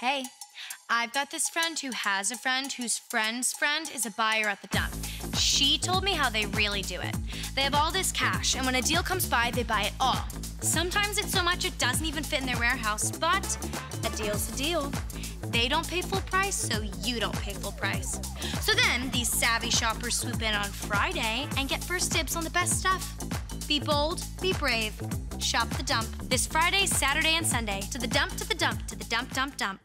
Hey, I've got this friend who has a friend whose friend's friend is a buyer at the dump. She told me how they really do it. They have all this cash, and when a deal comes by, they buy it all. Sometimes it's so much it doesn't even fit in their warehouse, but a deal's a deal. They don't pay full price, so you don't pay full price. So then these savvy shoppers swoop in on Friday and get first dibs on the best stuff. Be bold, be brave. Shop the dump this Friday, Saturday, and Sunday. To the dump, to the dump, to the dump, dump, dump.